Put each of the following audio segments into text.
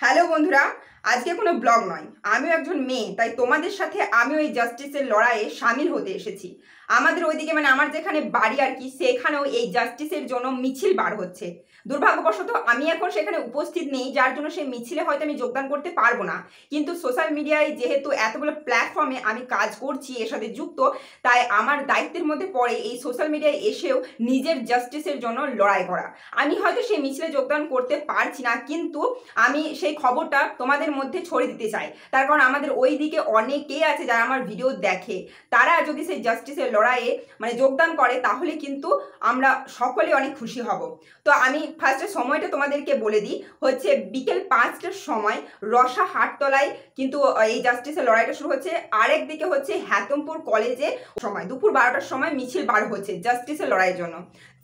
Hello বন্ধুরা আজকে কোনো ব্লগ নয়। আমিও একজন মেয়ে, তাই তোমাদের সাথে আমিও এই জাস্টিসের লড়াইয়ে সামিল হতে এসেছি। আমাদের ওইদিকে মানে আমার যেখানে বাড়ি আর কি, সেখানেও এই জাস্টিসের জন্য মিছিল বার হচ্ছে। দুর্ভাগ্যবশত আমি এখন সেখানে উপস্থিত নেই, যার জন্য সেই মিছিলে হয়তো আমি যোগদান করতে পারব না। কিন্তু সোশ্যাল মিডিয়ায় যেহেতু এতগুলো প্ল্যাটফর্মে আমি কাজ করছি, এর সাথে যুক্ত, তাই আমার দায়িত্বের মধ্যে পড়ে এই সোশ্যাল মিডিয়ায় এসেও নিজের জাস্টিসের জন্য লড়াই করা। আমি হয়তো সেই মিছিলে যোগদান করতে পারছি না, কিন্তু আমি সেই খবরটা তোমাদের মধ্যে ছড়িয়ে দিতে চাই তার কারণ আমাদের ওই দিকে অনেকেই আছে যারা আমার ভিডিও দেখে। তারা যদি সেই জাস্টিসের লড়াইয়ে মানে যোগদান করে, তাহলে কিন্তু আমরা সকলে অনেক খুশি হব। তো আমি ফার্স্টে সময়টা তোমাদেরকে বলে দিই। হচ্ছে বিকেল পাঁচটার সময় রসা হাটতলায় কিন্তু এই জাস্টিসের লড়াইটা শুরু হচ্ছে। আরেক দিকে হচ্ছে হ্যাতমপুর কলেজে সময়, দুপুর বারোটার সময় মিছিল বার হচ্ছে জাস্টিসের লড়াইয়ের জন্য।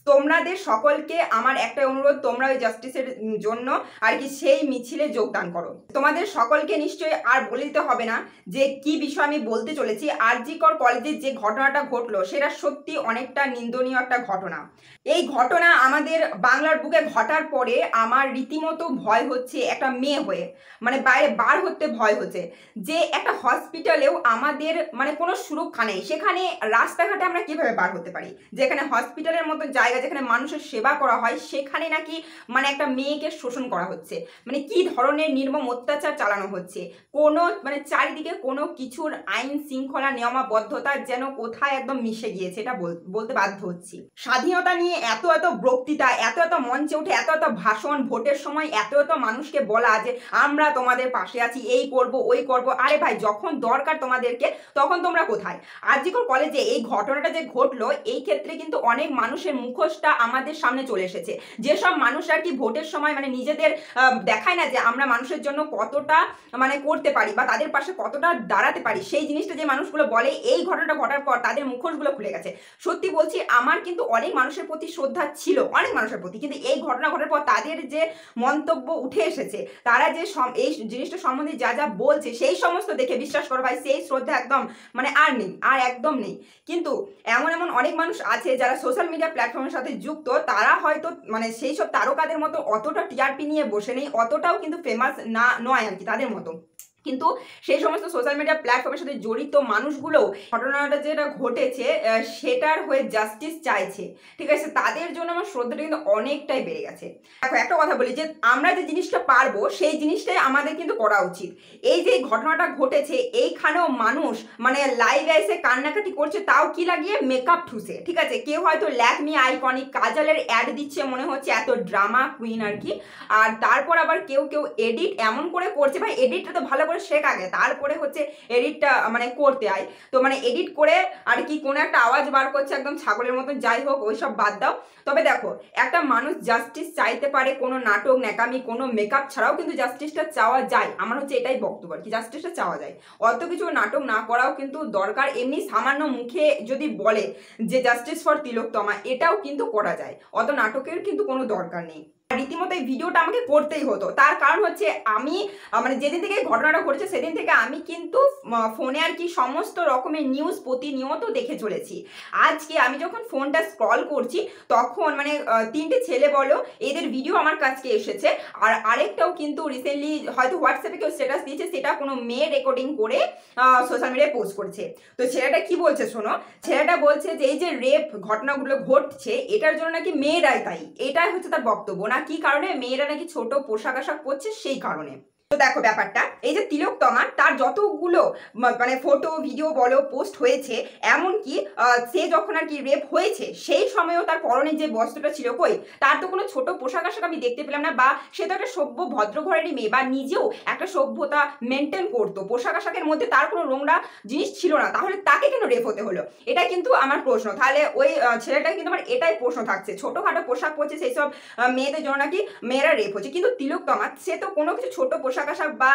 তোমাদের সকলকে আমার একটা অনুরোধ, তোমরা ওই জাস্টিসের জন্য আর কি সেই মিছিলে যোগদান করো। তোমাদের সকলকে নিশ্চয়ই আর বলিতে হবে না যে কি বিষয় আমি বলতে চলেছি। আর জি কর কলেজের যে ঘটনাটা ঘটলো, সেটা সত্যি অনেকটা নিন্দনীয় একটা ঘটনা। এই ঘটনা আমাদের বাংলার বুকে ঘটার পরে আমার রীতিমতো ভয় হচ্ছে একটা মেয়ে হয়ে মানে বাইরে বার হতে ভয় হচ্ছে যে একটা হসপিটালেও আমাদের মানে কোনো সুরক্ষা নেই। সেখানে রাস্তাঘাটে আমরা কীভাবে বার হতে পারি? যেখানে হসপিটালের মতো জায়গা, যেখানে মানুষের সেবা করা হয়, সেখানে নাকি মানে একটা মেয়েকে শোষণ করা হচ্ছে? মানে কি ধরনের নির্মম অত্যাচার চালানো হচ্ছে? কোনো মানে চারিদিকে কোনো কিছুর আইন শৃঙ্খলা নিয়মাবদ্ধতা যেন কোথায় একদম মিশে গিয়েছে, এটা বলতে বাধ্য হচ্ছি। স্বাধীনতা নিয়ে এত এত বক্তৃতা, এত এত মঞ্চে উঠে এত এত ভাষণ, ভোটের সময় এত এত মানুষকে বলা যে আমরা তোমাদের পাশে আছি, এই করব, ওই করব। আরে ভাই, যখন দরকার তোমাদেরকে, তখন তোমরা কোথায়? আরজিকর কলেজে এই ঘটনাটা যে ঘটলো, এই ক্ষেত্রে কিন্তু অনেক মানুষের মুখোশটা আমাদের সামনে চলে এসেছে। যেসব মানুষ আর কি ভোটের সময় মানে নিজেদের দেখায় না যে আমরা মানুষের জন্য কতটা মানে করতে পারি বা তাদের পাশে কতটা দাঁড়াতে পারি, সেই জিনিসটা যে মানুষগুলো বলে, এই ঘটনাটা ঘটার পর তাদের মুখোশগুলো খুলে গেছে। সত্যি বলছি, আমার কিন্তু অনেক মানুষের প্রতি শ্রদ্ধা ছিল অনেক মানুষের প্রতি। কিন্তু এই ঘটনা ঘটার পর তাদের যে মন্তব্য উঠে এসেছে, তারা যে এই জিনিসটা সম্বন্ধে যা যা বলছে, সেই সমস্ত দেখে বিশ্বাস করো ভাই, সেই শ্রদ্ধা একদম মানে আর নেই, আর একদম নেই। কিন্তু এমন এমন অনেক মানুষ আছে যারা সোশ্যাল মিডিয়া প্ল্যাটফর্মের সাথে যুক্ত, তারা হয়তো মানে সেই সব তারকাদের মতো অতটা টিআরপি নিয়ে বসে নেই, অতটাও কিন্তু ফেমাস না, নয় আর কি, তাদের মতো। কিন্তু সেই সমস্ত সোশ্যাল মিডিয়া প্ল্যাটফর্মের সাথে জড়িত মানুষগুলোও ঘটনাটা যেটা ঘটেছে সেটার হয়ে জাস্টিস চাইছে। ঠিক আছে? তাদের জন্য আমার শ্রদ্ধাটা কিন্তু অনেকটাই বেড়ে গেছে। দেখো, একটা কথা বলি যে, আমরা যে জিনিসটা পারব, সেই জিনিসটাই আমাদের কিন্তু করা উচিত। এই যে ঘটনাটা ঘটেছে, এইখানেও মানুষ মানে লাইভ এসে কান্নাকাটি করছে, তাও কি লাগিয়ে? মেকআপ ঠুসে। ঠিক আছে? কেউ হয়তো ল্যাকমি আইকনিক কাজালের অ্যাড দিচ্ছে, মনে হচ্ছে এত ড্রামা কুইন আর কি। আর তারপর আবার কেউ কেউ এডিট এমন করে করছে, ভাই এডিটটা তো ভালো করে শেখ আগে, তারপরে হচ্ছে এডিটটা মানে করতে আয়। তো মানে এডিট করে আর কি কোনো একটা আওয়াজ বার করছে একদম ছাগলের মতন, যাই হোক, ওই সব বাদ দাও। তবে দেখো, একটা মানুষ জাস্টিস চাইতে পারে কোনো নাটক, ন্যাকামি, কোনো মেকআপ ছাড়াও কিন্তু জাস্টিসটা চাওয়া যায়। আমার হচ্ছে এটাই বক্তব্য আর কি জাস্টিসটা চাওয়া যায়। অত কিছু নাটক না করাও কিন্তু দরকার। এমনি সামান্য মুখে যদি বলে যে জাস্টিস ফর তিলোত্তমা এটাও কিন্তু করা যায়। অত নাটকের কিন্তু কোনো দরকার নেই। রীতিমতো এই ভিডিওটা আমাকে করতেই হতো। তার কারণ হচ্ছে আমি মানে যেদিন থেকে ঘটনাটা ঘটেছে সেদিন থেকে আমি কিন্তু ফোনে আর কি সমস্ত রকমের নিউজ প্রতিনিয়ত দেখে চলেছি। আজকে আমি যখন ফোনটা স্ক্রল করছি, তখন মানে তিনটে ছেলে বলো, এদের ভিডিও আমার কাছে এসেছে। আর আরেকটাও কিন্তু রিসেন্টলি হয়তো হোয়াটসঅ্যাপে কেউ স্ট্যাটাস দিয়েছে, সেটা কোনো মেয়ে রেকর্ডিং করে সোশ্যাল মিডিয়ায় পোস্ট করছে। তো ছেলেটা কি বলছে শোনো, ছেলেটা বলছে যে এই যে রেপ ঘটনাগুলো ঘটছে, এটার জন্য নাকি মেয়েরাই তাই এটাই হচ্ছে তার বক্তব্য। না কি কারণে মেয়েরা নাকি ছোট পোশাক আশাক পরছে? সেই কারণে। তো দেখো ব্যাপারটা। এই যে তিলক তমার, তার যতগুলো মানে ফটো ভিডিও বলো পোস্ট হয়েছে, এমনকি সে যখন আর কি রেপ হয়েছে, সেই সময়ও তার পরনের যে বস্ত্রটা ছিল কই, তার তো কোনো ছোট পোশাক আশাক আমি দেখতে পেলাম না, বা সে তো একটা সভ্য ভদ্র ঘরেরই মেয়ে, বা নিজেও একটা সভ্যতা মেনটেন করতো। পোশাক আশাকের মধ্যে তার কোনো নোংরা জিনিস ছিল না, তাহলে তাকে কেন রেপ হতে হলো? এটা কিন্তু আমার প্রশ্ন। তাহলে ওই ছেলেটা কিন্তু আমার এটাই প্রশ্ন থাকছে। ছোটোখাটো পোশাক পরছে, সেই সব মেয়েদের জন্য নাকি মেয়েরা রেপ হচ্ছে। কিন্তু তিলক তমার, সে তো কোনো কিছু ছোট পোশাক পোশাক আশাক বা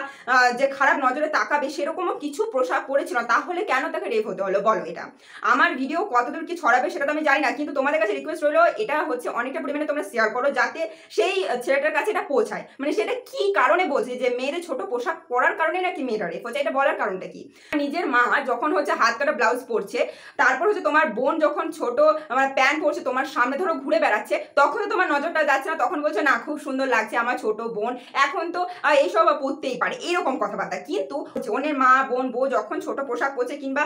যে খারাপ নজরে তাকাবে সেরকমও কিছু পোশাক পরেছিল তাহলে কেন তাকে রেপ হতে হলো? বলো এটা। আমার ভিডিও কতদূর কি ছড়াবে সেটা তো আমি জানি না, কিন্তু তোমাদের কাছে রিকোয়েস্ট রইল, এটা হচ্ছে অনেকটা পরিমাণে তোমরা শেয়ার করো যাতে সেই ছেলেটার কাছে এটা পৌঁছায়। মানে সেটা কি কারণে বলছে যে মেয়েদের ছোট পোশাক পরার কারণে নাকি মেয়েরা রেপ হচ্ছে? এটা বলার কারণটা কি? নিজের মা যখন হচ্ছে হাত কাটা ব্লাউজ পরছে, তারপর হচ্ছে তোমার বোন যখন ছোট আমার প্যান্ট পরছে, তোমার সামনে ধরো ঘুরে বেড়াচ্ছে তখন তোমার নজরটা যাচ্ছে না, তখন বলছে, না, খুব সুন্দর লাগছে আমার ছোট বোন। এখন তো এইসব পরতেই পারে, এরকম কথাবার্তা। কিন্তু অন্যের মা, বোন, বউ যখন ছোট পোশাক পরছে কিংবা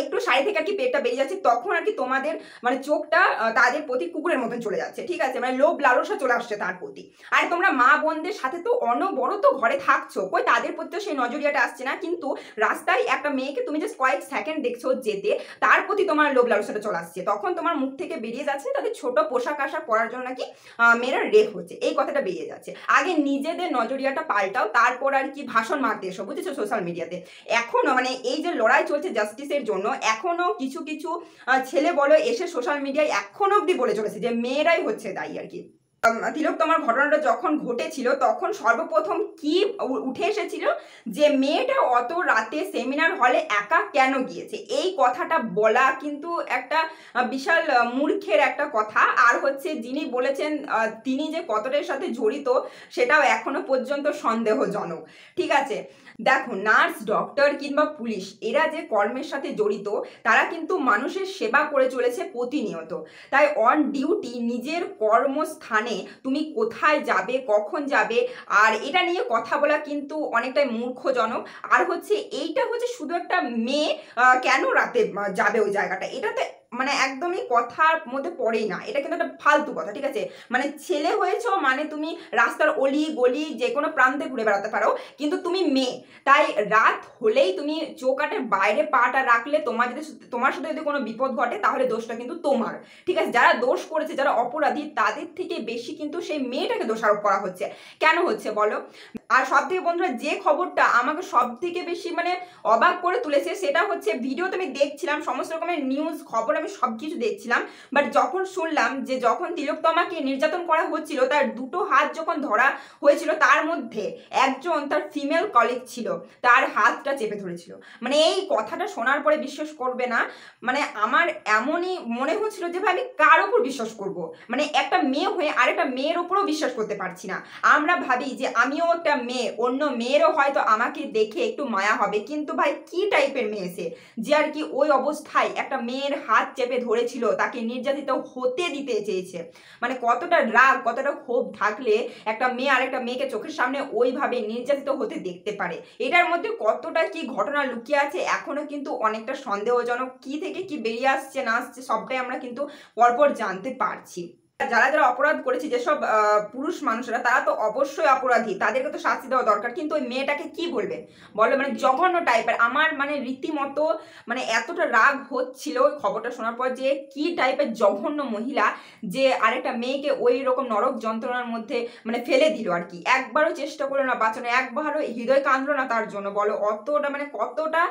একটু শাড়ি থেকে আর কি পেটটা বেরিয়ে যাচ্ছে, তখন আর কি তোমাদের মানে চোখটা তাদের প্রতি কুকুরের মতন চলে যাচ্ছে, ঠিক আছে? মানে লোভ লালসা চলে আসছে তার প্রতি। আর তোমরা মা, বোনদের সাথে তো অনবরত ঘরে থাকছো, কই তাদের প্রতি সেই নজরিয়াটা আসছে না, কিন্তু রাস্তায় একটা মেয়েকে তুমি জাস্ট কয়েক সেকেন্ড দেখছ যেতে, তার প্রতি তোমার লোভ লালসাটা চলে আসছে। তখন তোমার মুখ থেকে বেরিয়ে যাচ্ছে তাদের ছোট পোশাক আশাক পরার জন্য নাকি মেয়েরা রেপ হচ্ছে, এই কথাটা বেরিয়ে যাচ্ছে। আগে নিজেদের নজরিয়াটা পাল্টাও তারপর আর কি ভাষণ মারতে এসো, বুঝেছ সোশ্যাল মিডিয়াতে এখনও মানে এই যে লড়াই চলছে জাস্টিসের জন্য, এখনও কিছু কিছু ছেলে বলো এসে সোশ্যাল মিডিয়ায় এখনও অব্দি বলে চলেছে যে, মেয়েরাই হচ্ছে তাই আর কি। তিলক, তোমার ঘটনাটা যখন ঘটেছিল, তখন সর্বপ্রথম কি উঠে এসেছিল? যে মেয়েটা অত রাতে সেমিনার হলে একা কেন গিয়েছে? এই কথাটা বলা কিন্তু একটা বিশাল মূর্খের একটা কথা। আর হচ্ছে যিনি বলেছেন তিনি যে কতটার সাথে জড়িত, সেটাও এখনও পর্যন্ত সন্দেহজনক। ঠিক আছে? দেখো, নার্স, ডক্টর কিংবা পুলিশ, এরা যে কর্মের সাথে জড়িত, তারা কিন্তু মানুষের সেবা করে চলেছে প্রতিনিয়ত। তাই অন ডিউটি নিজের কর্মস্থানে তুমি কোথায় যাবে, কখন যাবে, আর এটা নিয়ে কথা বলা কিন্তু অনেকটাই মূর্খজনক। আর হচ্ছে এইটা হচ্ছে শুধু একটা মেয়ে কেন রাতে যাবে ওই জায়গাটা? এটাতে মানে একদমই কথার মধ্যে পড়েই না। এটা কিন্তু একটা ফালতু কথা, ঠিক আছে? মানে ছেলে হয়েছো মানে তুমি রাস্তার অলি, গলি, যে কোনো প্রান্তে ঘুরে বেড়াতে পারো, কিন্তু তুমি মেয়ে। তাই রাত হলেই তুমি চৌকাটের বাইরে পাটা রাখলে তোমার যদি তোমার সাথে যদি কোনো বিপদ ঘটে, তাহলে দোষটা কিন্তু তোমার। ঠিক আছে? যারা দোষ করেছে, যারা অপরাধী, তাদের থেকে বেশি কিন্তু সেই মেয়েটাকে দোষারোপ করা হচ্ছে। কেন হচ্ছে বলো? আর সব থেকে বন্ধুরা, যে খবরটা আমাকে সব থেকে বেশি মানে অবাক করে তুলেছে, সেটা হচ্ছে ভিডিও তো আমি দেখছিলাম সমস্ত রকমের নিউজ খবর আমি সব কিছু দেখছিলাম বাট যখন শুনলাম যে যখন তিলোত্তমাকে নির্যাতন করা হচ্ছিল, তার দুটো হাত যখন ধরা হয়েছিল, তার মধ্যে একজন তার ফিমেল কলিগ ছিল, তার হাতটা চেপে ধরেছিল। মানে এই কথাটা শোনার পরে বিশ্বাস করবে না মানে আমার এমনই মনে হচ্ছিল যে ভাই আমি কার ওপর বিশ্বাস করব? মানে একটা মেয়ে হয়ে আরেকটা মেয়ের ওপরও বিশ্বাস করতে পারছি না। আমরা ভাবি যে আমিও একটা মেয়ে, অন্য মেয়েরও হয়তো আমাকে দেখে একটু মায়া হবে, কিন্তু ভাই কি টাইপের মেয়ে সে? যে আর কি ওই অবস্থায় একটা মেয়ের হাত চেপে ধরেছিল, তাকে নির্যাতিত হতে দিতে চেয়েছে। মানে কতটা রাগ, কতটা ক্ষোভ থাকলে একটা মেয়ে আর একটা মেয়েকে চোখের সামনে ওইভাবে নির্যাতিত হতে দেখতে পারে। এটার মধ্যে কতটা কি ঘটনা লুকিয়ে আছে এখনও কিন্তু অনেকটা সন্দেহজনক কি থেকে কি বেরিয়ে আসছে, না আসছে, সবটাই আমরা কিন্তু পরপর জানতে পারছি। যারা যারা অপরাধ করেছে, যেসব পুরুষ মানুষরা, তারা তো অবশ্যই অপরাধী। তাদেরকে তো শাস্তি দেওয়া দরকার। কিন্তু ওই মেয়েটাকে কি বলবে? বলো মানে জঘন্য টাইপের আমার মানে রীতিমতো মানে এতটা রাগ হচ্ছিল ওই খবরটা শোনার পর যে, কি টাইপের জঘন্য মহিলা যে আরেকটা মেয়েকে ওই রকম নরক যন্ত্রণার মধ্যে মানে ফেলে দিল আর কি। একবারও চেষ্টা করল না বাঁচানো, একবারও হৃদয় কাঁদলো না তার জন্য। বলো, অতটা মানে কতটা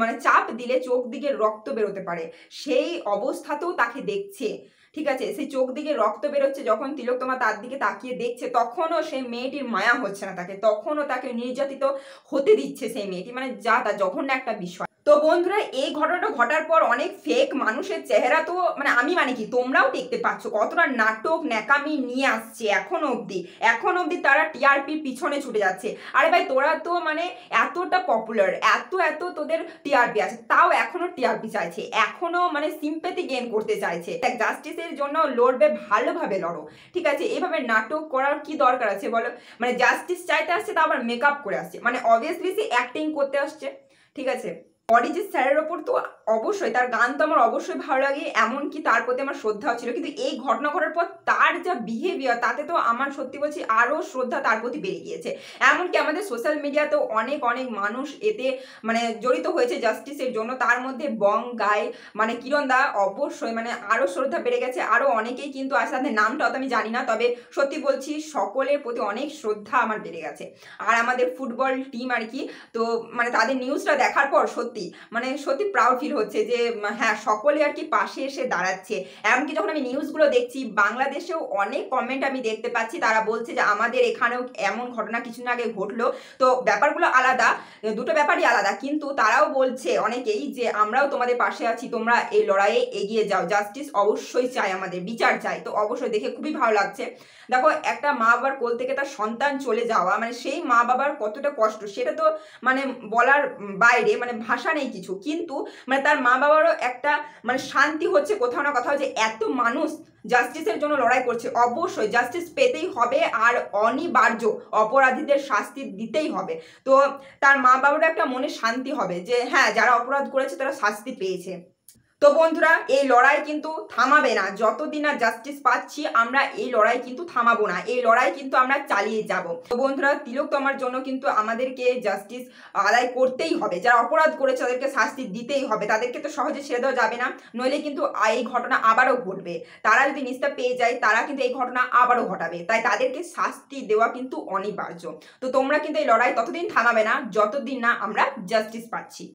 মানে চাপ দিলে চোখ দিকে রক্ত বেরোতে পারে? সেই অবস্থাতেও তাকে দেখছে। ঠিক আছে? সেই চোখ দিকে রক্ত বেরোচ্ছে যখন তিলোত্তমা তার দিকে তাকিয়ে দেখছে, তখনও সেই মেয়েটির মায়া হচ্ছে না তাকে, তখনও তাকে নির্যাতিত হতে দিচ্ছে সেই মেয়েটি। মানে যা তা জঘন্য একটা বিষয়। তো বন্ধুরা, এই ঘটনাটা ঘটার পর অনেক ফেক মানুষের চেহারা তো মানে আমি মানে কি, তোমরাও দেখতে পাচ্ছ, কতটা নাটক ন্যাকামি নিয়ে আসছে এখন অবধি। এখন অবধি তারা টিআরপির পিছনে ছুটে যাচ্ছে। আরে ভাই, তোরা তো মানে এতটা পপুলার এত এত তোদের টিআরপি আছে, তাও এখনও টিআরপি চাইছে, এখনও মানে সিম্পেথি গেইন করতে চাইছে। জাস্টিসের জন্য লড়বে ভালোভাবে লড়ো, ঠিক আছে? এইভাবে নাটক করার কি দরকার আছে বলো? মানে জাস্টিস চাইতে আসছে তা আবার মেকআপ করে আসছে। মানে অবভিয়াসলি সে অ্যাক্টিং করতে আসছে, ঠিক আছে? অরিজিৎ স্যারের ওপর তো অবশ্যই, তার গান তো আমার অবশ্যই ভালো লাগে, এমনকি তার প্রতি আমার শ্রদ্ধাও ছিল। কিন্তু এই ঘটনা ঘটার পর তার যা বিহেভিয়ার তাতে তো আমার সত্যি বলছি আরও শ্রদ্ধা তার প্রতি বেড়ে গিয়েছে। এমনকি আমাদের সোশ্যাল মিডিয়াতেও অনেক অনেক মানুষ এতে মানে জড়িত হয়েছে জাস্টিসের জন্য। তার মধ্যে বং, গাই মানে কিরণ দা অবশ্যই মানে আরও শ্রদ্ধা বেড়ে গেছে। আরও অনেকেই কিন্তু আছে, তাদের নামটাও তো আমি জানি না, তবে সত্যি বলছি সকলের প্রতি অনেক শ্রদ্ধা আমার বেড়ে গেছে। আর আমাদের ফুটবল টিম আর কি, তো মানে তাদের নিউজটা দেখার পর সত্যি সত্যি মানে সত্যি প্রাউড ফিল হচ্ছে যে হ্যাঁ সকলে আর কি পাশে এসে দাঁড়াচ্ছে। এমনকি যখন আমি নিউজগুলো দেখছি, বাংলাদেশেও অনেক কমেন্ট আমি দেখতে পাচ্ছি, তারা বলছে যে, আমাদের এখানেও এমন ঘটনা কিছুদিন আগে ঘটলো। তো ব্যাপারগুলো আলাদা, দুটো ব্যাপারই আলাদা, কিন্তু তারাও বলছে অনেকেই যে, আমরাও তোমাদের পাশে আছি, তোমরা এই লড়াইয়ে এগিয়ে যাও। জাস্টিস অবশ্যই চাই আমাদের, বিচার চাই তো অবশ্যই দেখে খুবই ভালো লাগছে। দেখো, একটা মা বাবার কোল থেকে তার সন্তান চলে যাওয়া মানে সেই মা বাবার কতটা কষ্ট, সেটা তো মানে বলার বাইরে মানে ভাষা নেই কিছু। কিন্তু মানে তার মা বাবারও একটা মানে শান্তি হচ্ছে কোথাও না কোথাও যে এত মানুষ জাস্টিসের জন্য লড়াই করছে। অবশ্যই জাস্টিস পেতেই হবে আর অনিবার্য অপরাধীদের শাস্তি দিতেই হবে। তো তার মা বাবারও একটা মনে শান্তি হবে যে হ্যাঁ যারা অপরাধ করেছে তারা শাস্তি পেয়েছে। তো বন্ধুরা, এই লড়াই কিন্তু থামাবে না। যতদিন না জাস্টিস পাচ্ছি, আমরা এই লড়াই কিন্তু থামাবো না। এই লড়াই কিন্তু আমরা চালিয়ে যাব। তো বন্ধুরা, তিলক তোমার জন্য কিন্তু আমাদেরকে জাস্টিস আদায় করতেই হবে। যারা অপরাধ করেছে, তাদেরকে শাস্তি দিতেই হবে। তাদেরকে তো সহজে ছেড়ে দেওয়া যাবে না। নইলে কিন্তু এই ঘটনা আবারও ঘটবে। তারা যদি নিস্তার পেয়ে যায়, তারা কিন্তু এই ঘটনা আবারও ঘটাবে। তাই তাদেরকে শাস্তি দেওয়া কিন্তু অনিবার্য। তো তোমরা কিন্তু এই লড়াই ততদিন থামাবে না, যতদিন না আমরা জাস্টিস পাচ্ছি।